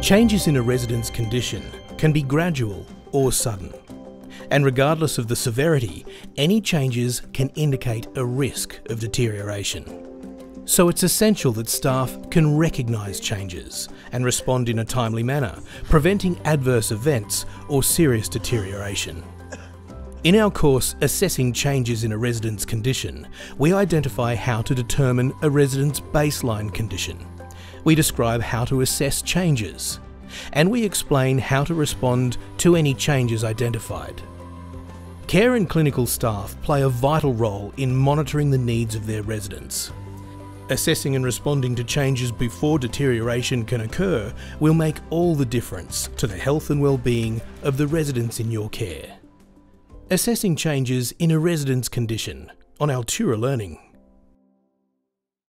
Changes in a resident's condition can be gradual or sudden. And regardless of the severity, any changes can indicate a risk of deterioration. So it's essential that staff can recognise changes and respond in a timely manner, preventing adverse events or serious deterioration. In our course Assessing Changes in a Resident's Condition, we identify how to determine a resident's baseline condition. We describe how to assess changes, and we explain how to respond to any changes identified. Care and clinical staff play a vital role in monitoring the needs of their residents. Assessing and responding to changes before deterioration can occur will make all the difference to the health and well-being of the residents in your care. Assessing changes in a resident's condition on Altura Learning.